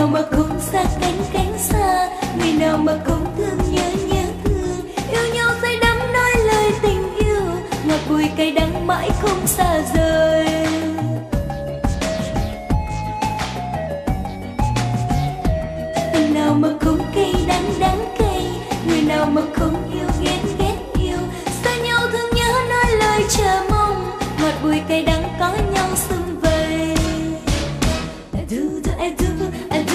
nào mà không xa cánh cánh xa người nào mà không thương nhớ nhớ thương. Yêu nhau say đắm nói lời tình yêu ngọt bùi cay đắng mãi không xa rời. Tình nào mà không cay đắng đắng cay người nào mà không yêu, ghét ghét, yêu. Xa nhau thương nhớ nói lời chờ mong ngọt bùi cay đắng có nhau xung vầy. Adieu adieu adieu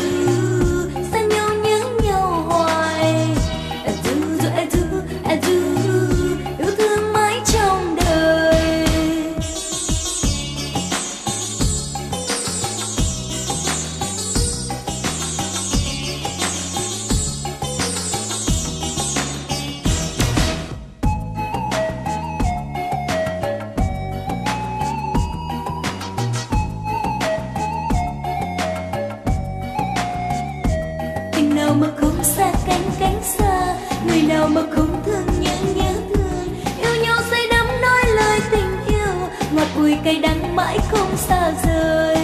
mà không xa cánh cánh xa. Người nào mà không thương nhớ nhớ thương. Yêu nhau say đắm nói lời tình yêu. Ngọt bùi cay đắng mãi không xa rời.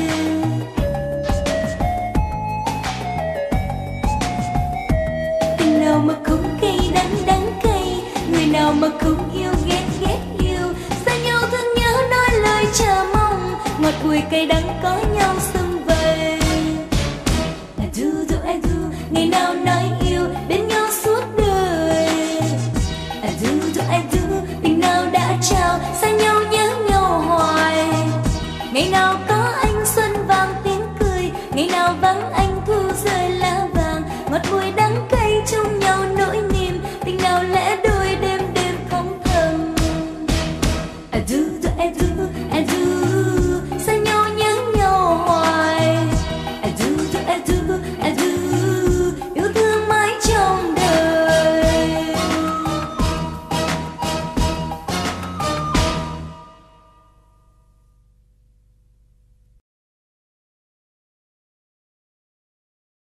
Tình nào mà không cay đắng đắng cay. Người nào mà không yêu ghét ghét yêu. Xa nhau thương nhớ nói lời chờ mong. Ngọt bùi cay đắng có nhau I do do I do